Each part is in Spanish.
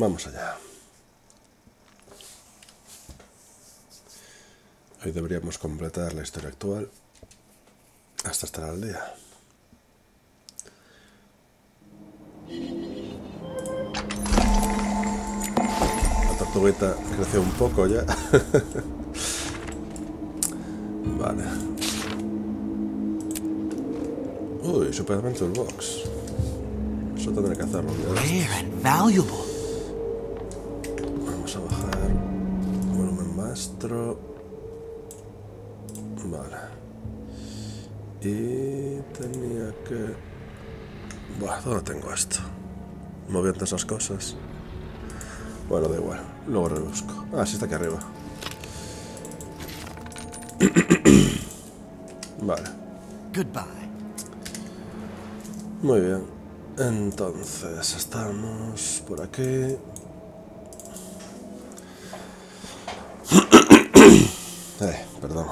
Vamos allá. Hoy deberíamos completar la historia actual hasta estar al día. La tortuguita creció un poco ya. vale. Uy, Super Adventure Box. Eso tendré que hacerlo. Rare and valuable. Moviendo esas cosas. Bueno, da igual. Luego rebusco. Ah, sí está aquí arriba. vale. Goodbye. Muy bien. Entonces, estamos por aquí. eh, perdón.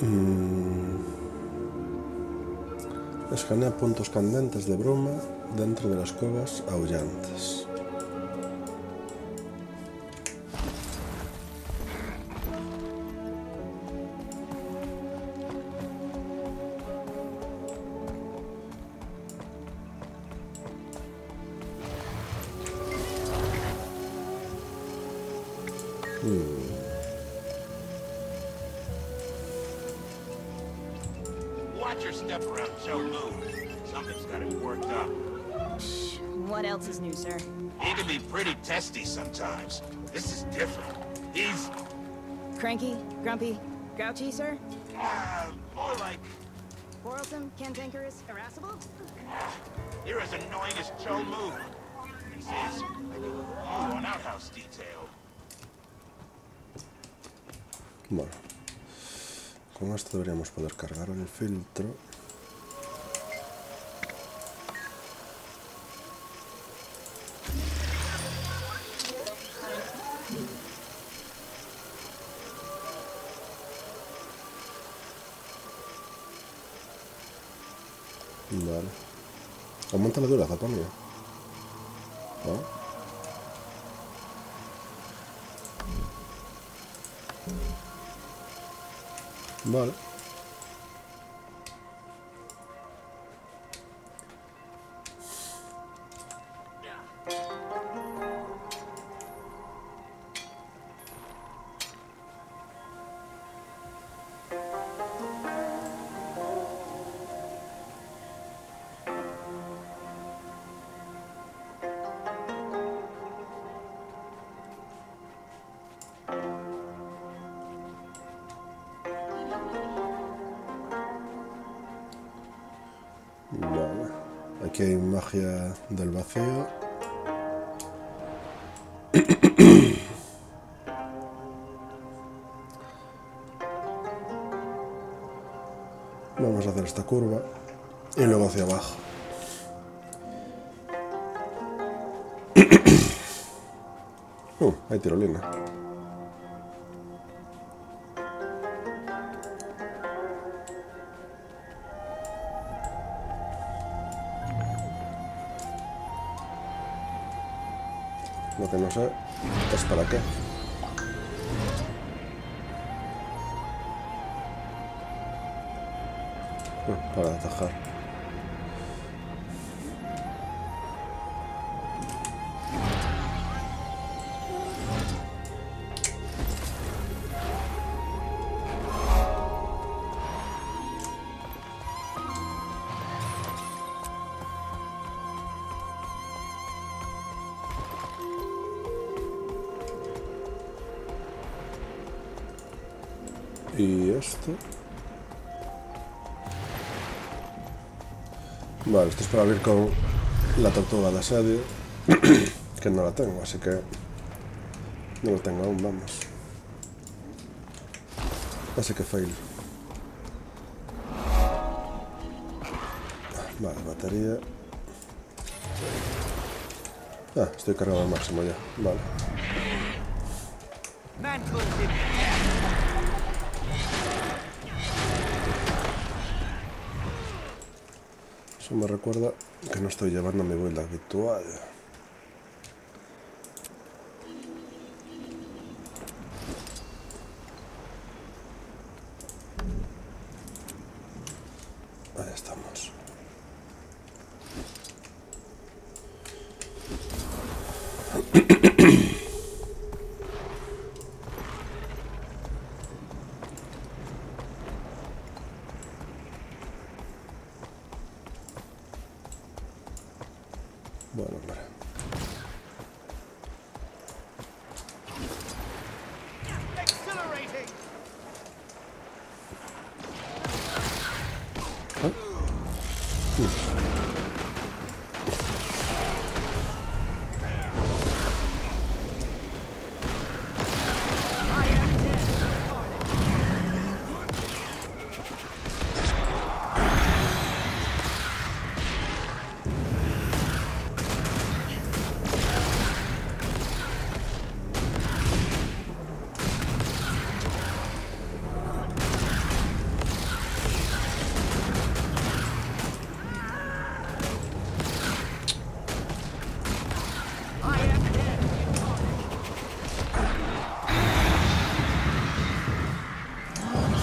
Mm. escanea puntos candentes de bruma dentro de las covas aullantes. Grouchy, sir? uh, more like, Quarrelsome? Cantankerous? Irascible? you're as annoying as Joe Moon. He says, you on outhouse detail. Bueno, con esto deberíamos poder cargar el filtro. Aumenta la dureza también. ¿No? Vale. Aquí hay magia del vacío. Vamos a hacer esta curva y luego hacia abajo. Uh, hay tirolina. No sé es para qué. Ah, Para atajar. Y esto. Vale, esto es para abrir con la tortuga de asedio. que no la tengo, así que. No la tengo aún, vamos. Así que fail. Vale, batería. Ah, estoy cargado al máximo ya. Vale. Eso me recuerda que no estoy llevando mi build habitual. Ahí estamos. Bueno, hombre. Exhilarating!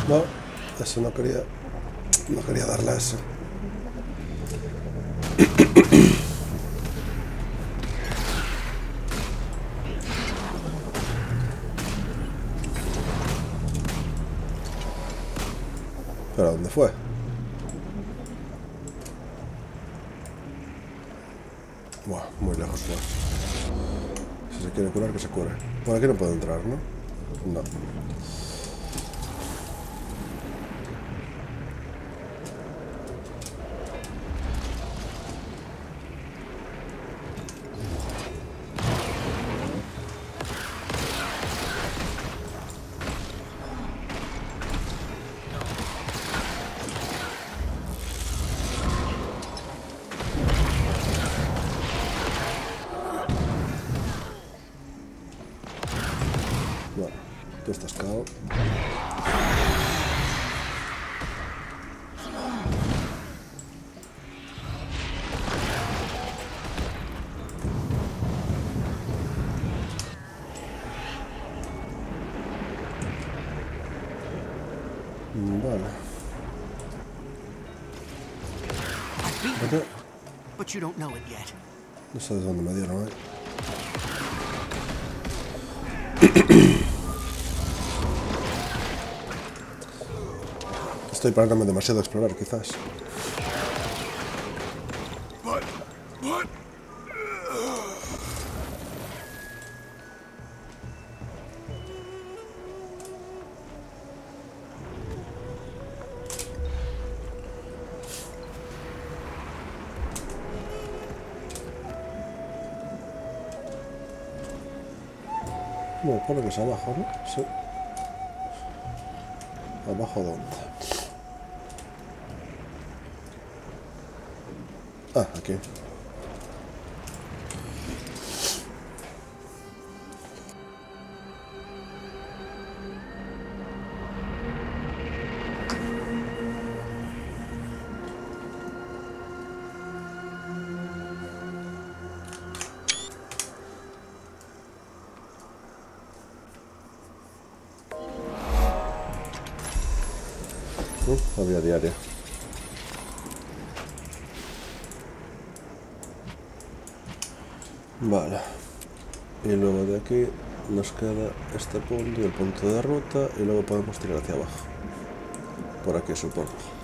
No, eso no quería. No quería darle a ese. ¿Pero dónde fue? Buah, muy lejos fue. Si se quiere curar, que se cure. Por aquí no puedo entrar, ¿no? No. Yet. No sé de dónde me dieron, ¿eh? Estoy parándome demasiado a explorar, quizás. Que es abajo, ¿no? Sí. ¿Abajo dónde? Ah, aquí. Queda este punto y el punto de ruta y luego podemos tirar hacia abajo. Por aquí supongo.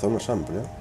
Zona amplia.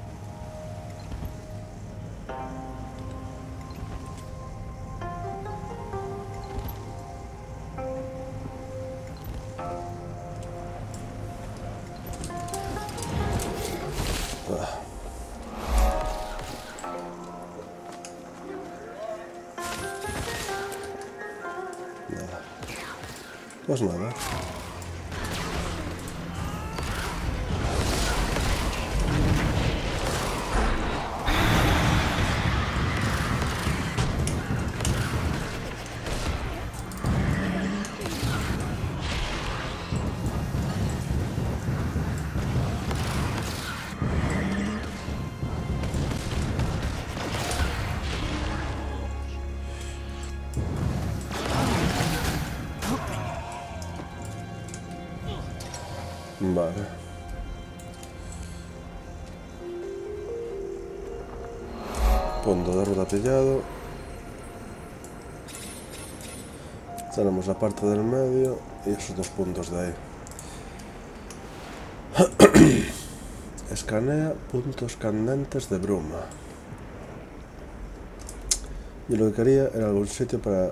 Punto de ruta. Tenemos la parte del medio y esos dos puntos de ahí. Escanea puntos candentes de bruma. Yo lo que quería era algún sitio para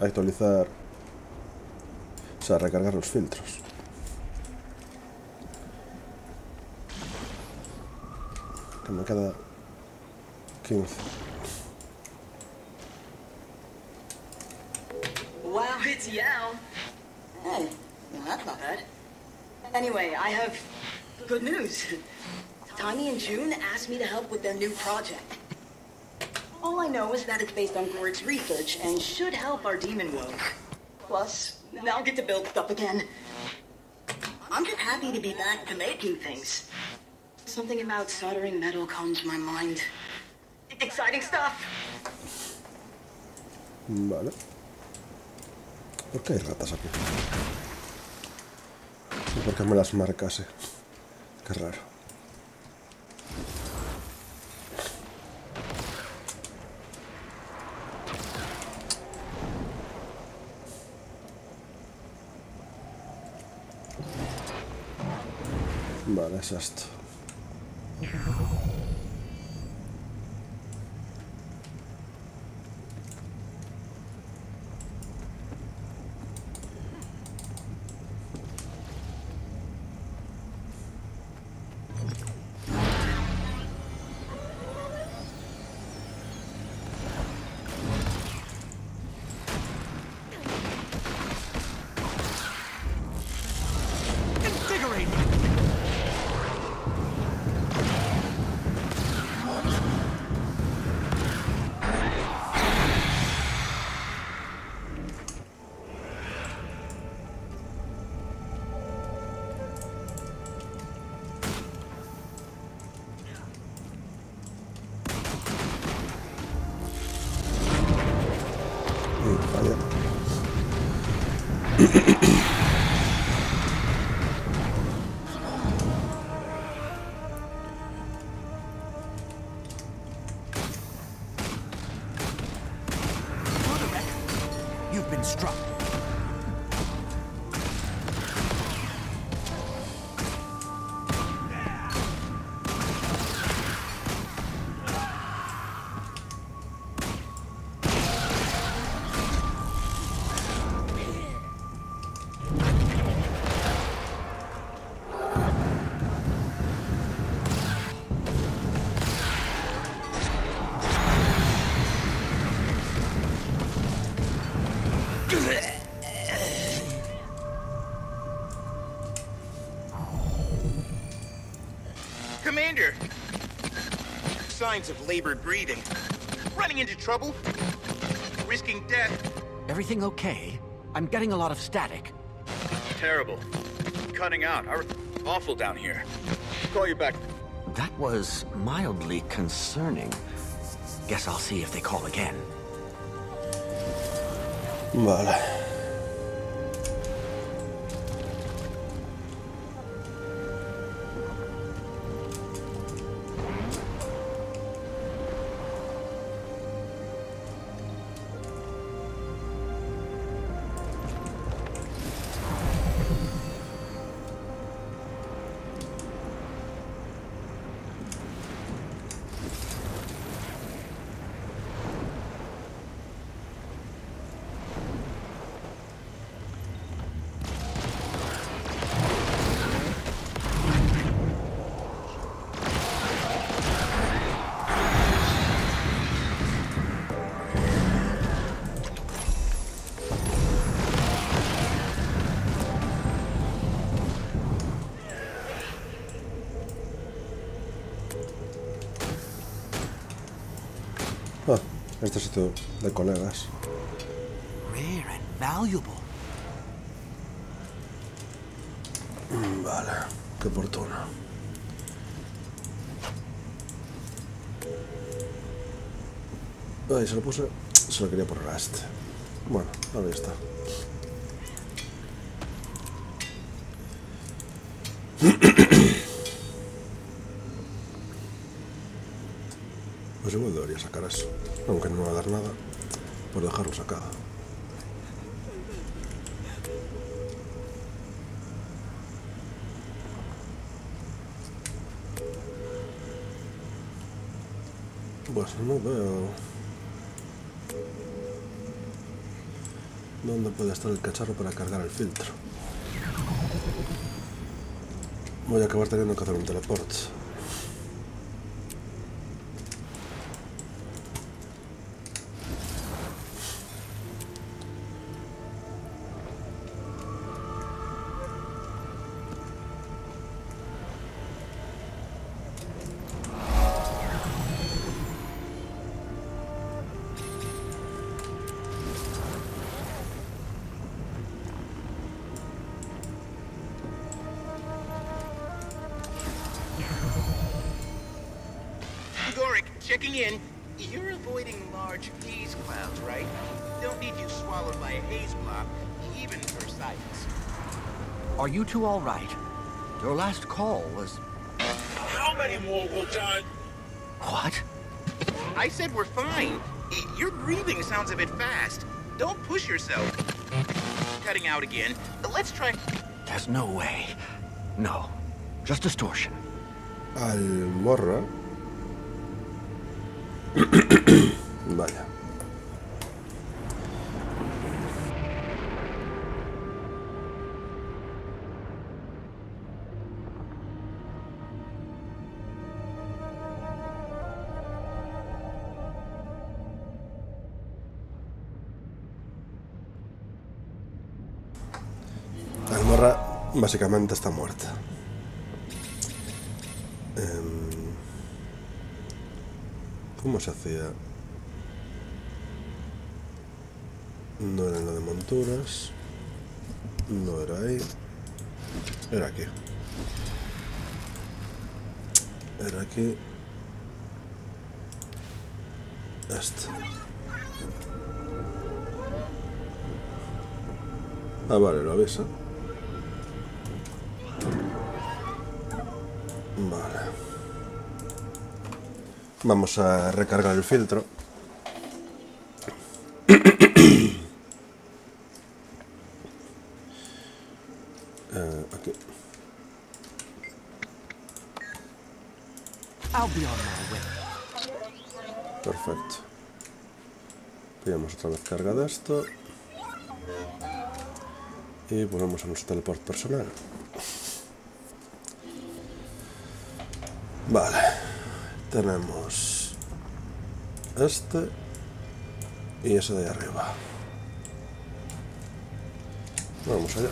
actualizar, o sea, recargar los filtros. Que me queda 15. Wow, it's Yao. Hey, well, that's not bad. Anyway, I have good news. Tiny and June asked me to help with their new project. All I know is that it's based on Gorik's research and should help our demon woes. Plus, now I'll get to build stuff again. I'm just happy to be back to making things. Something about soldering metal to my mind. Exciting stuff! Vale. ¿Por qué hay ratas aquí? ¿Y por qué me las marcase? Qué raro. Vale, es esto. Commander! Signs of labored breathing. Running into trouble. Risking death. Everything okay? I'm getting a lot of static. Terrible. Cutting out. Our- Awful down here. Call you back. That was mildly concerning. Guess I'll see if they call again. Vale. Mm, Vale, qué oportuno. Ay, se lo puse. Se lo quería poner a este. Bueno, ahí está. Pues igual debería sacar eso. Aunque no me va a dar nada por dejarlo sacado. No veo. ¿Dónde puede estar el cacharro para cargar el filtro? Voy a acabar teniendo que hacer un teleport. You all right? Your last call was... How many more will die? What? I said we're fine. Your breathing sounds a bit fast. Don't push yourself. Cutting out again. Let's try. There's no way. No. Just distortion. Almorra. Vaya. Básicamente está muerta. Em, ¿Cómo se hacía? No era en lo de monturas. No era ahí. Era aquí. Era aquí. Este. Ah, vale, lo avisa. Vamos a recargar el filtro. Eh. Perfecto. Pillamos otra vez carga de esto. Y volvemos a nuestro teleport personal. Vale. Tenemos este y ese de arriba. Vamos allá.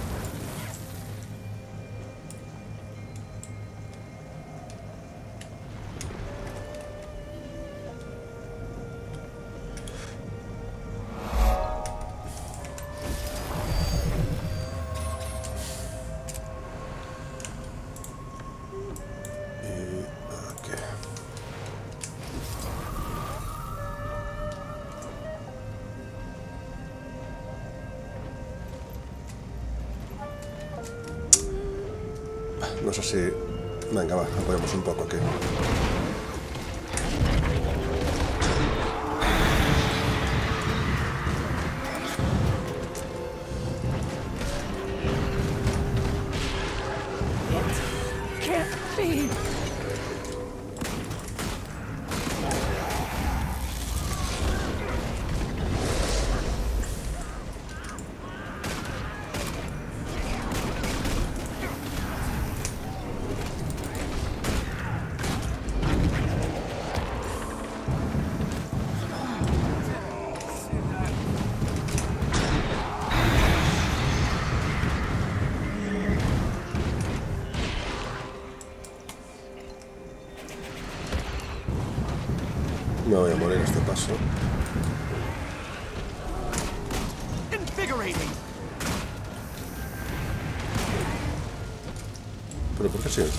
¿Por qué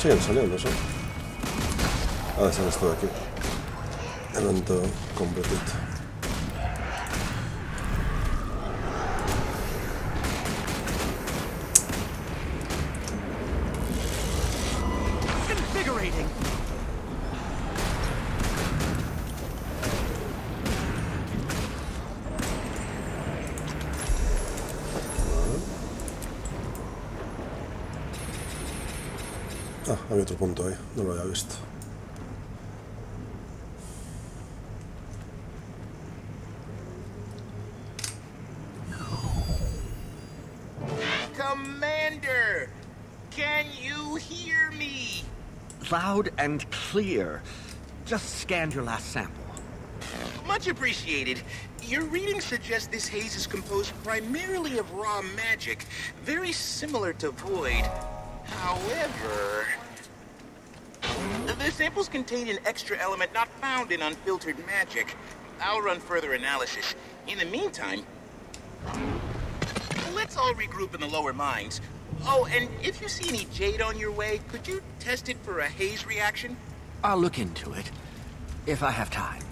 siguen saliendo? Sí. Ah, se han estado aquí. Evento completito. Otro punto ahí, no lo había visto. Commander! Can you hear me? Loud and clear. Just scanned your last sample. Much appreciated. Your reading suggests this haze is composed primarily of raw magic, very similar to Void. However... The samples contain an extra element not found in unfiltered magic. I'll run further analysis. In the meantime, let's all regroup in the lower mines. Oh, and if you see any jade on your way, could you test it for a haze reaction? I'll look into it. If I have time.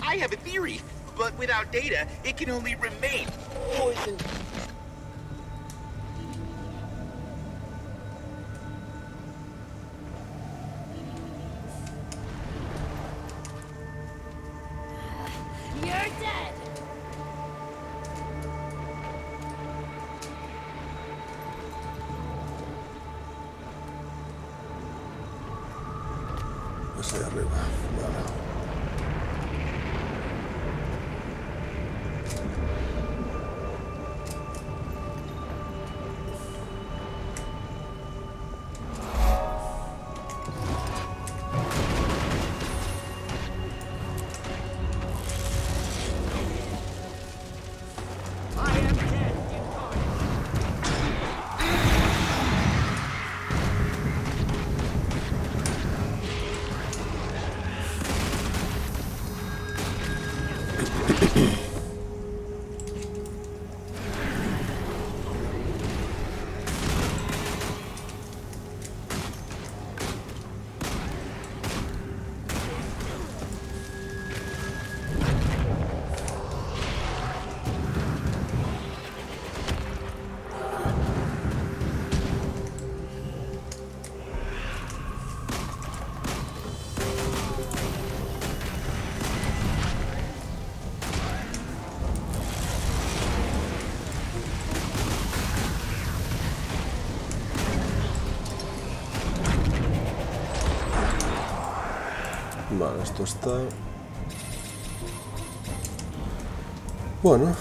I have a theory, but without data, it can only remain poison. Dead! Esto está... Bueno.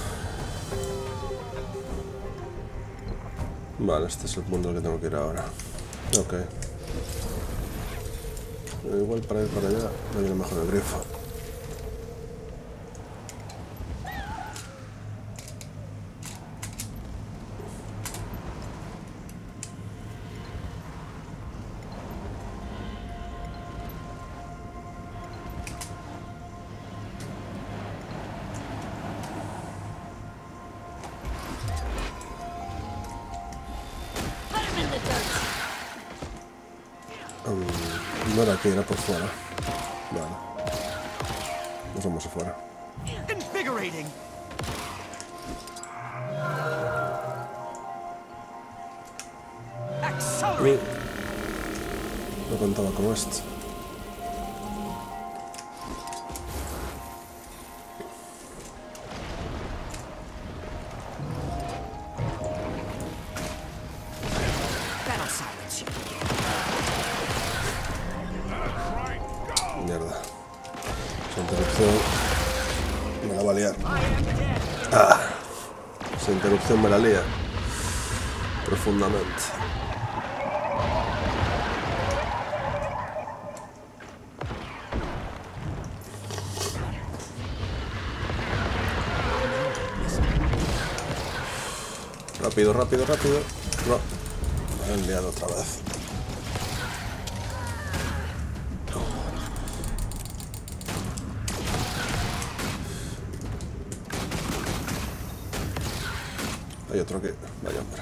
Vale, este es el punto al que tengo que ir ahora. Ok. Pero igual para ir para allá me viene mejor el grifo. No Interrupción me la lía. Profundamente. Rápido, rápido, rápido. No. Me han liado otra vez. Hay otro que... Vaya hombre.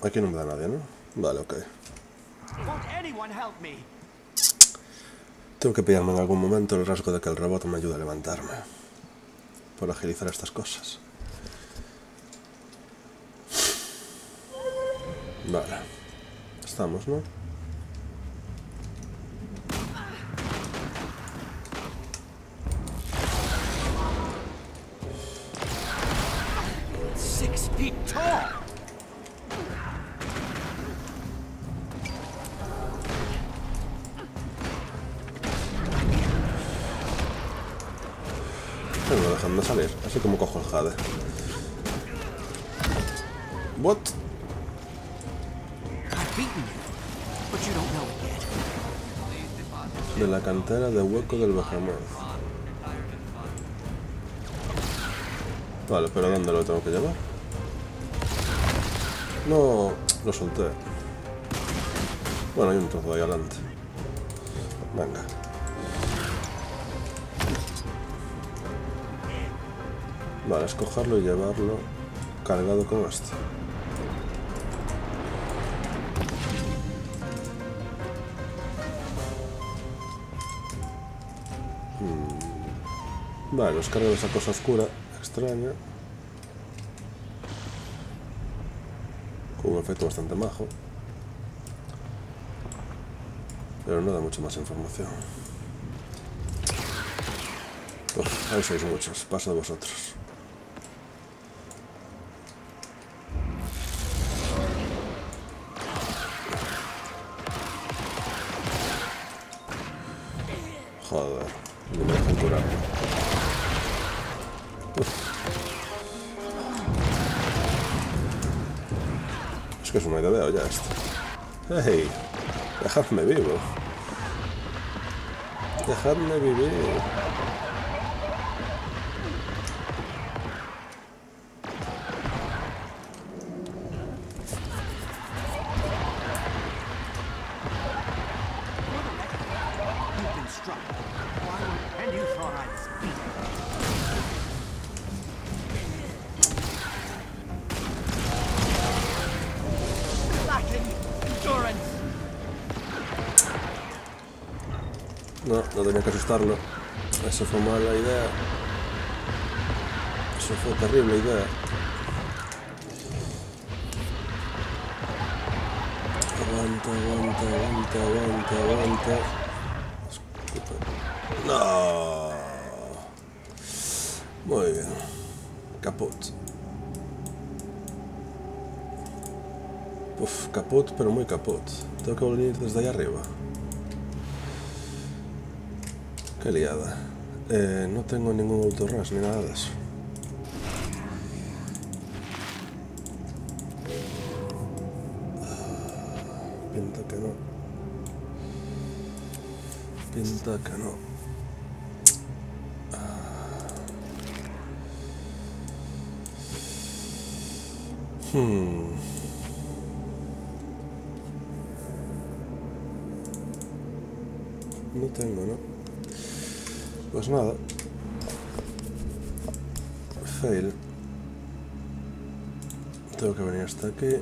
Aquí no me da nadie, ¿no? Vale, ok. Tengo que pillarme en algún momento el rasgo de que el robot me ayude a levantarme. Por agilizar estas cosas. Vale. Estamos, ¿no? De hueco del Behemoth. Vale, pero ¿dónde lo tengo que llevar? No, lo solté. Bueno, hay un trozo ahí adelante. Venga. Vale, escogerlo y llevarlo cargado con esto. Vale, los cargo esa cosa oscura, extraña. Con un efecto bastante majo. Pero no da mucha más información. Ahí sois muchos, paso de vosotros. اهي أخذنا بيبو دخلنا بيبو asustarlo. Eso fue mala idea. Eso fue terrible idea. Aguanta, aguanta, aguanta, aguanta, aguanta. No. Muy bien. Caput. Uf, caput, pero muy caput. Tengo que venir desde ahí arriba. Qué. Eh, no tengo ningún autorras ni nada de eso. Pinta que no. Pinta que no. Hmm. No tengo, ¿no? Pues nada. Fail. Tengo que venir hasta aquí.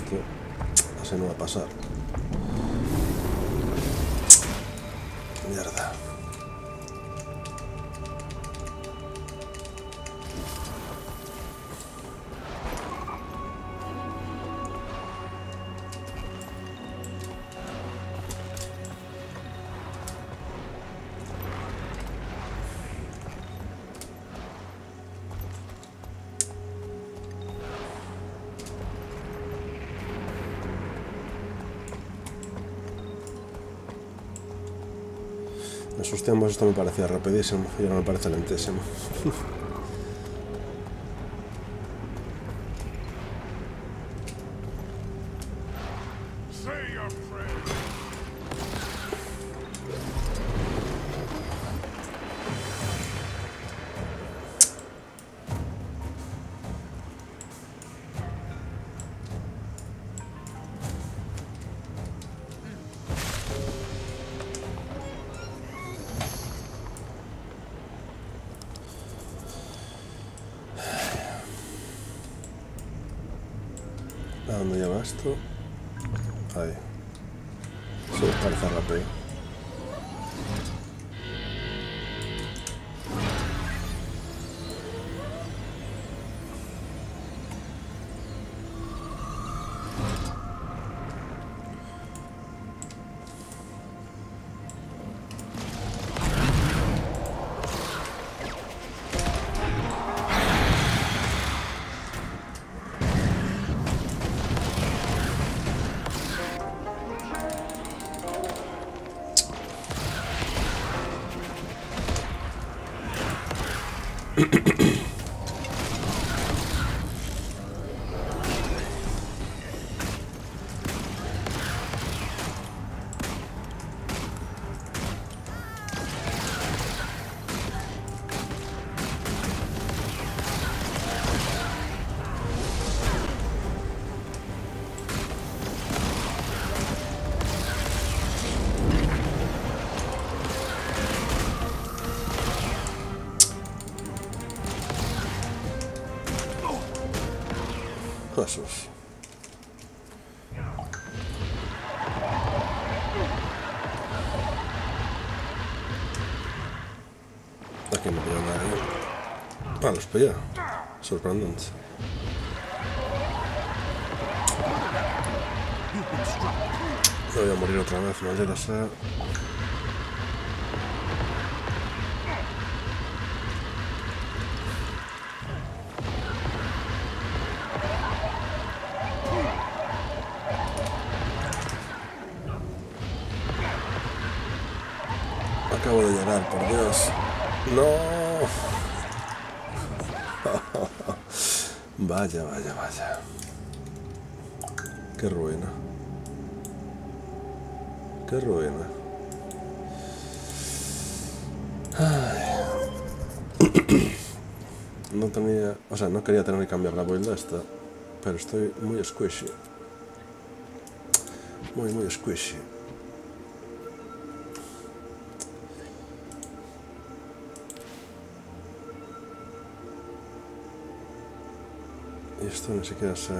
Dios, tío. Así no va a pasar. Mierda. Sus tiempos esto me parecía rapidísimo y ahora me parece lentísimo. Los pilla. Sorprendente. Me voy a morir otra vez, maldita sea. Acabo de llegar, por Dios. No. Vaya, vaya, vaya. Qué ruina. Qué ruina. No tenía... O sea, no quería tener que cambiar la build esta. Pero estoy muy squishy. Muy, muy squishy. Esto ni siquiera se...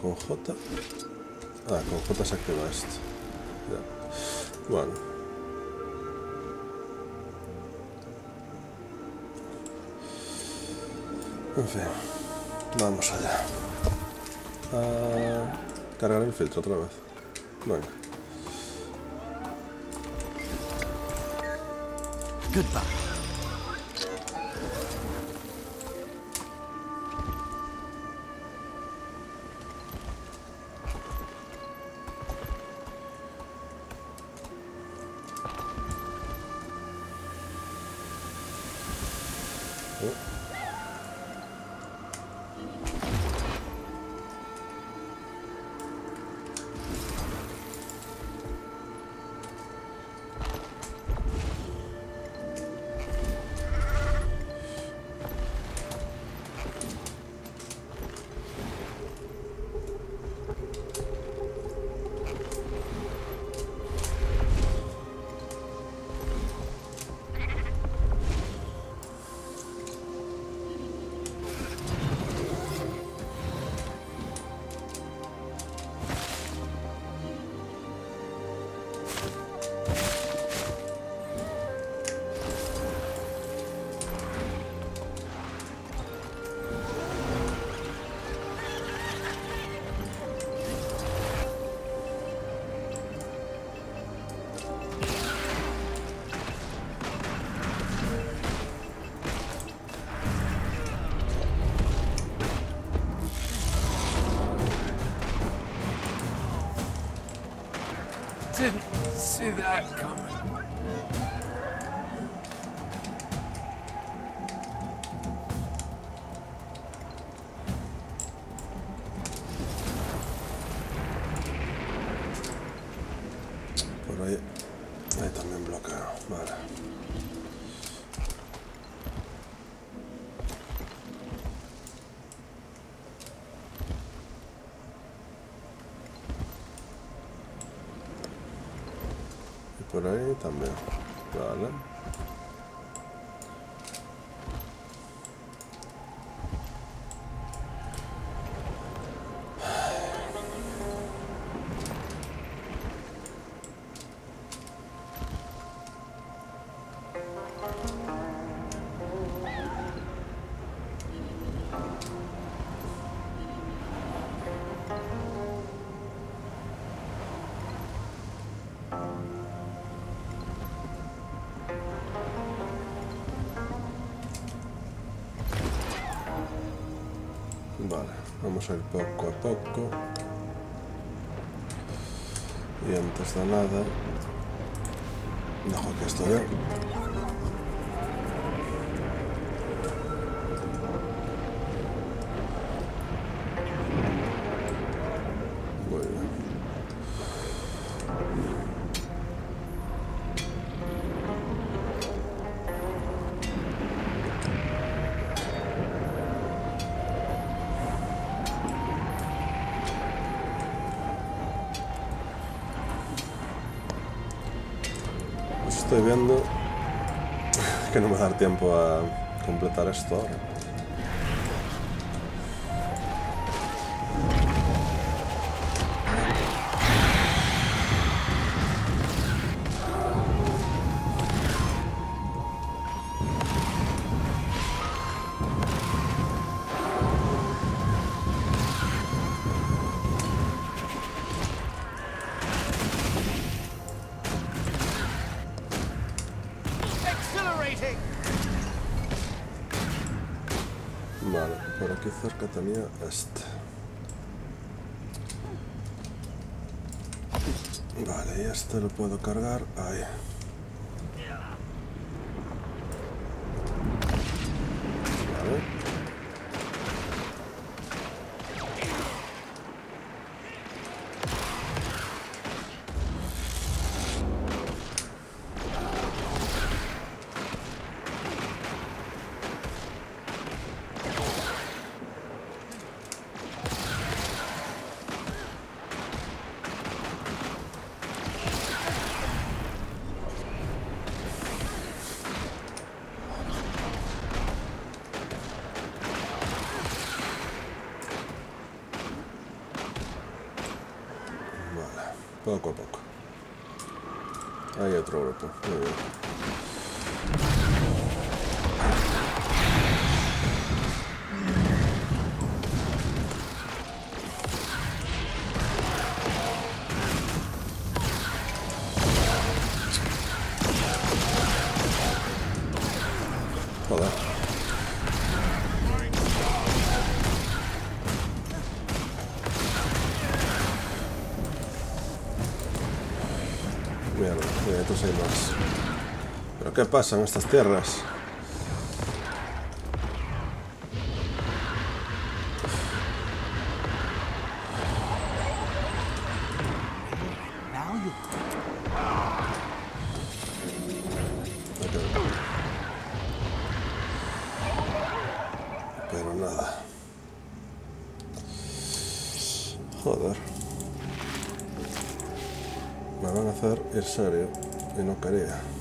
Con J... Ah, con J se activa esto. Ya. Bueno. En fin. Vamos allá. A cargar el filtro otra vez. Venga. Goodbye. Por ahí también. Vale. Vamos a ir poco a poco. Y antes de nada, dejo que esto Que no me va a dar tiempo a completar esto. Este lo puedo cargar ahí. Vale. Vale, poco a poco. Hay qué pasa en estas tierras? Pero nada. Joder. Me van a hacer ir serio y no quería.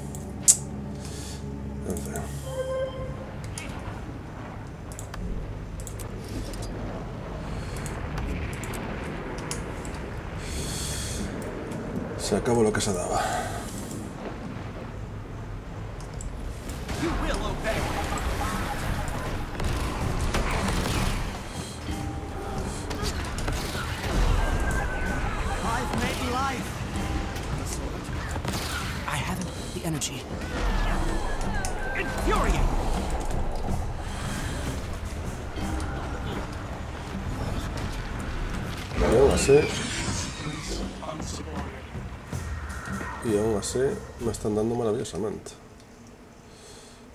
Se acabó lo que se daba.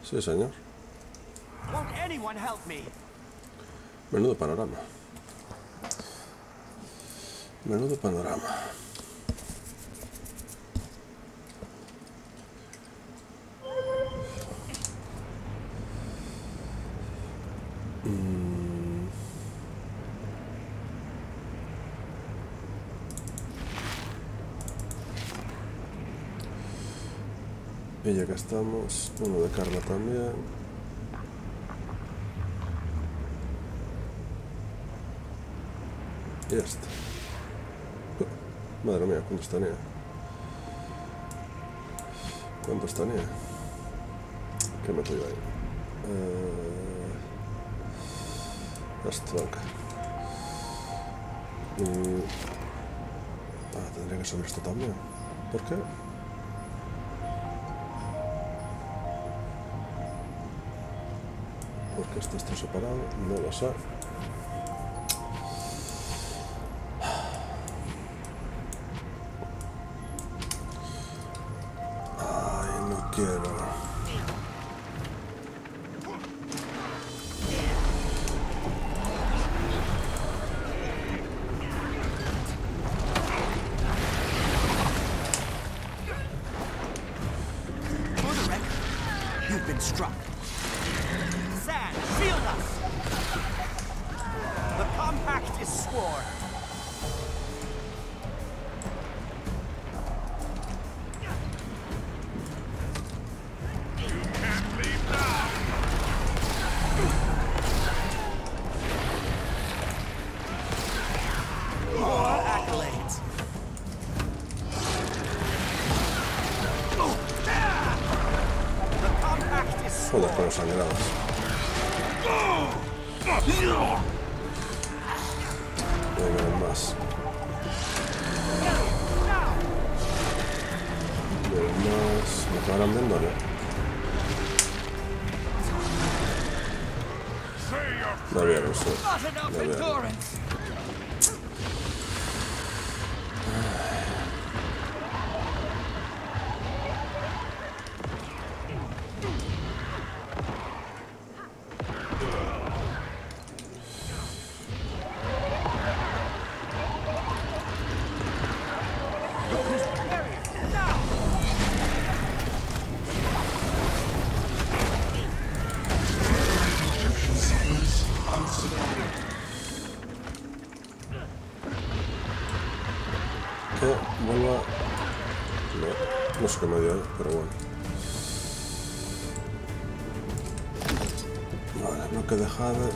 Sí, señor. Menudo panorama. Menudo panorama. Mm. Estamos, uno de carne también. Y este. Madre mía, ¿cuántos tenía? ¿Cuántos tenía? ¿Qué me ahí? Eh, esto, venga. Y... Ah, tendría que subir esto también. ¿Por qué? Esto está separado, no lo sé. Jade.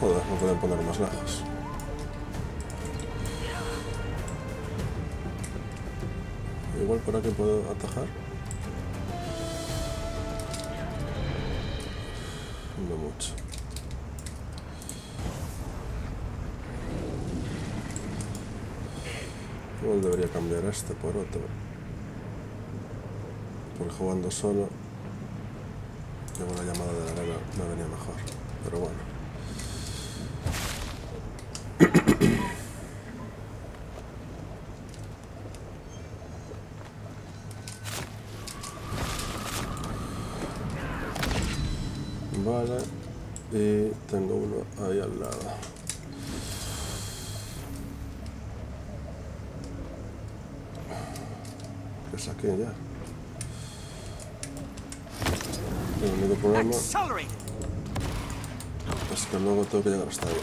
Joder, no pueden poner más lejos. Igual por aquí puedo atajar. No mucho. Igual debería cambiar este por otro. Porque jugando solo, la llamada de la arena me venía mejor. Pero bueno. Vale. Y tengo uno ahí al lado. Que saqué ya. El único problema es que luego tengo que llegar hasta ahí.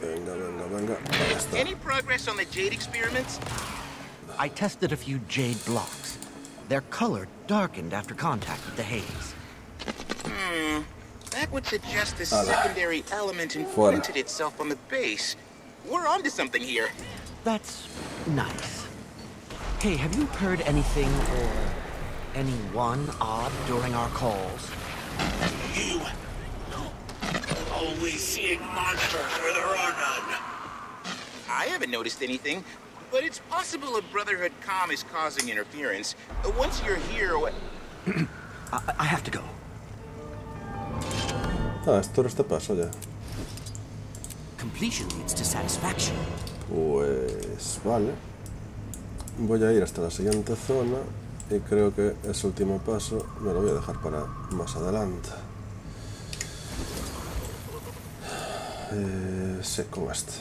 Venga, venga, venga. Ahí está. Any progress on the Jade experiments? I tested a few jade blocks. Their color darkened after contact with the haze. Hmm. That would suggest a Ala. secondary element Fuera. imprinted itself on the base. We're onto something here. That's nice. Hey, have you heard anything or anyone odd during our calls? You always seeing monsters where there are none. I haven't noticed anything, but it's possible a Brotherhood comm is causing interference. Once you're here, what... I, I have to go. Ah, esto era este paso ya. Completion leads to satisfaction. Pues vale. voy a ir hasta la siguiente zona y creo que ese último paso me lo voy a dejar para más adelante. Eh, sí, con este.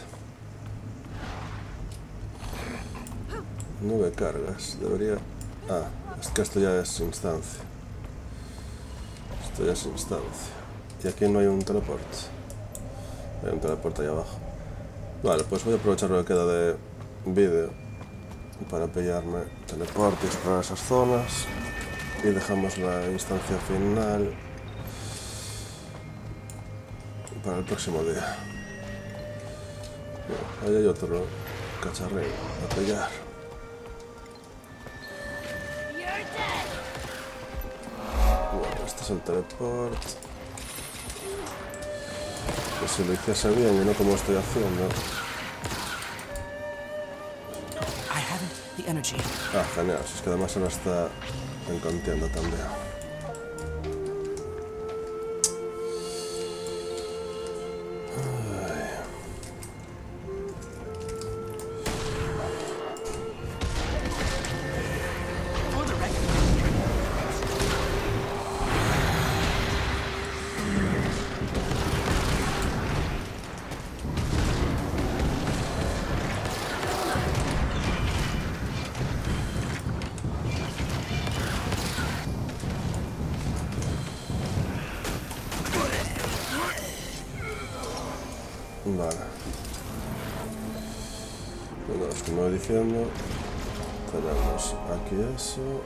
Nueve cargas, debería... Ah, es que esto ya es instancia. Esto ya es instancia. Y aquí no hay un teleporte. Hay un teleporte ahí abajo. Vale, pues voy a aprovechar lo que queda de vídeo para pillarme teleporte y explorar esas zonas. Y dejamos la instancia final para el próximo día. Bueno, ahí hay otro cacharrín a pillar. Bueno, este es el teleport. Que si lo hiciese bien y no como estoy haciendo. Ah, genial. Si es que además ahora está en contienda también. Eso.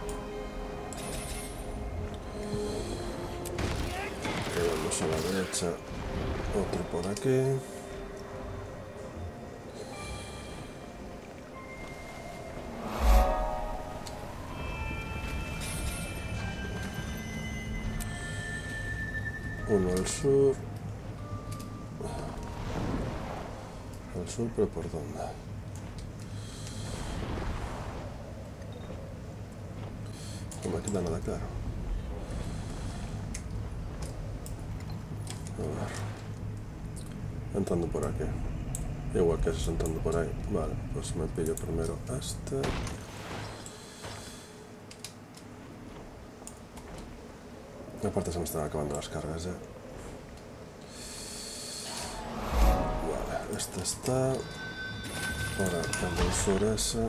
Tenemos a la derecha otro por aquí. Uno al sur. Al sur, pero ¿por dónde? No me queda nada claro. A ver. Entrando por aquí. Igual que ese entrando por ahí. Vale, pues me pillo primero este. Aparte se me están acabando las cargas ya. Vale, este está. Ahora el sur ese.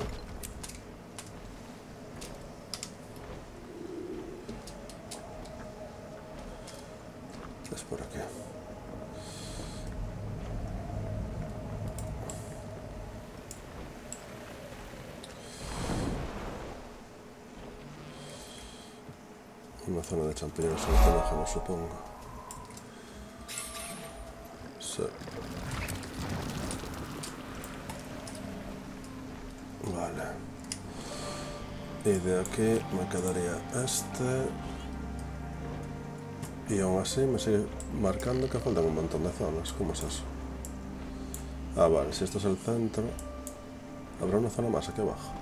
Es por aquí. Una zona de champiñones supongo. Sí. Vale. Y de aquí me quedaría este. Y aún así me sigue marcando que faltan un montón de zonas. ¿Cómo es eso? Ah, vale, si esto es el centro, habrá una zona más aquí abajo.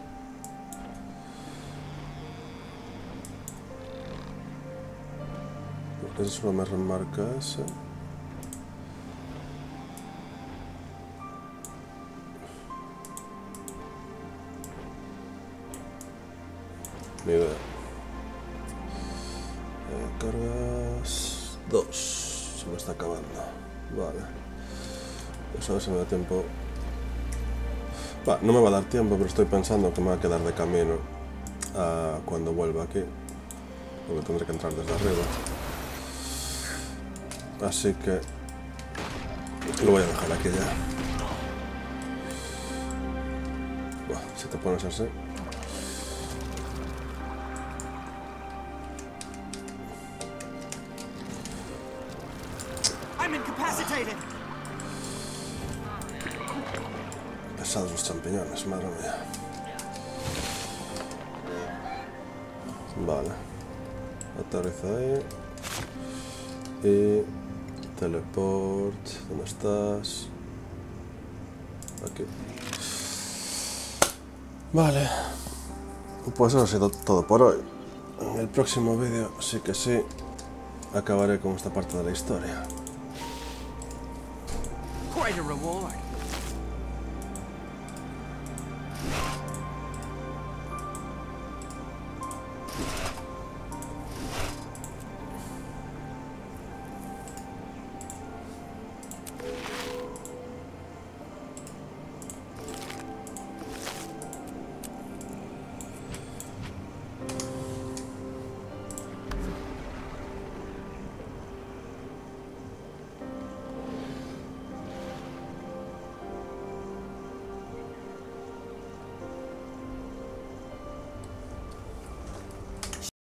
Porque eso solo me remarca ese. Ver si me da tiempo. Va, no me va a dar tiempo, pero estoy pensando que me va a quedar de camino a cuando vuelva aquí. Porque tendré que entrar desde arriba. Así que lo voy a dejar aquí ya. Buah, si te pones así. Los champiñones, madre mía. Vale. Aterriza ahí. Y teleport. ¿Dónde estás? Aquí. Vale. Pues eso ha sido todo por hoy. En el próximo vídeo, sí que sí, acabaré con esta parte de la historia. Quite a reward.